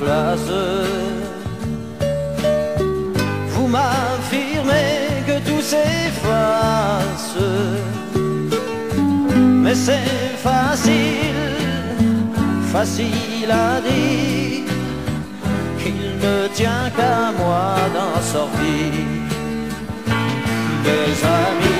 place. Vous m'affirmez que tout s'efface, mais c'est facile, facile à dire. Il ne tient qu'à moi d'en sortir. Mes amis,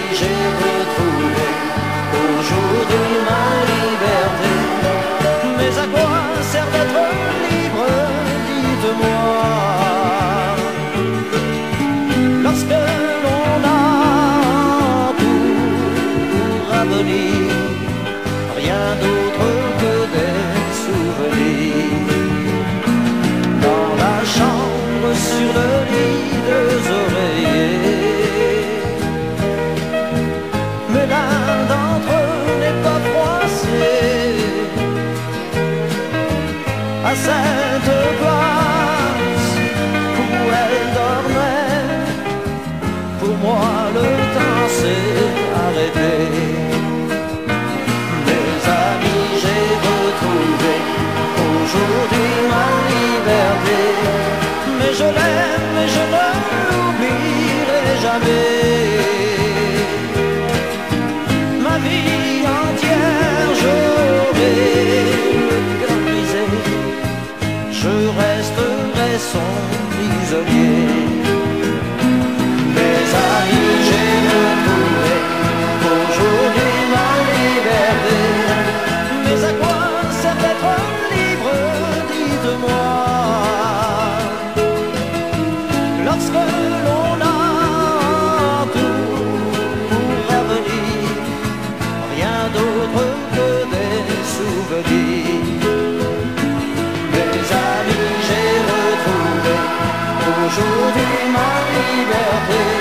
rien d'autre que des souvenirs. Dans la chambre, sur le lit, deux oreillers. Mais l'un d'entre eux n'est pas froissé à cette gloire. je l'aime et je ne l'oublierai jamais. Ma vie rien d'autre que des souvenirs. Mes amis, j'ai retrouvé aujourd'hui ma liberté.